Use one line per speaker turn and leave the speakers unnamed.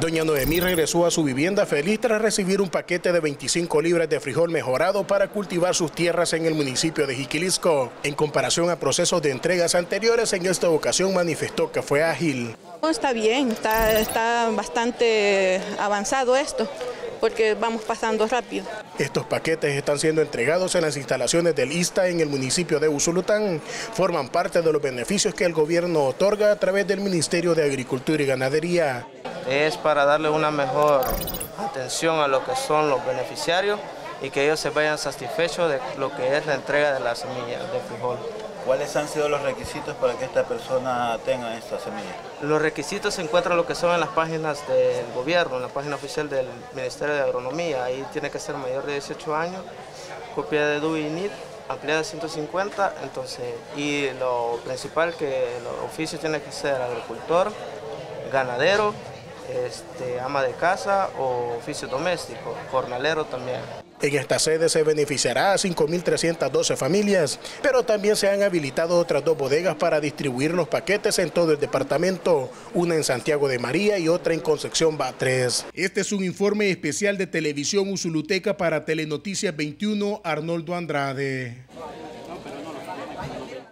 Doña Noemí regresó a su vivienda feliz tras recibir un paquete de 25 libras de frijol mejorado para cultivar sus tierras en el municipio de Jiquilisco. En comparación a procesos de entregas anteriores, en esta ocasión manifestó que fue ágil.
Está bien, está, está bastante avanzado esto porque vamos pasando rápido.
Estos paquetes están siendo entregados en las instalaciones del ISTA en el municipio de Usulután. Forman parte de los beneficios que el gobierno otorga a través del Ministerio de Agricultura y Ganadería
es para darle una mejor atención a lo que son los beneficiarios y que ellos se vayan satisfechos de lo que es la entrega de la semilla de frijol.
¿Cuáles han sido los requisitos para que esta persona tenga esta semilla?
Los requisitos se encuentran lo que son en las páginas del gobierno, en la página oficial del Ministerio de Agronomía. Ahí tiene que ser mayor de 18 años, copia de DUI y NIT, ampliada de 150, entonces, y lo principal que los oficios tienen que ser agricultor, ganadero, este, ama de casa o oficio doméstico, jornalero también.
En esta sede se beneficiará a 5.312 familias, pero también se han habilitado otras dos bodegas para distribuir los paquetes en todo el departamento, una en Santiago de María y otra en Concepción Batres. Este es un informe especial de Televisión Usuluteca para Telenoticias 21, Arnoldo Andrade.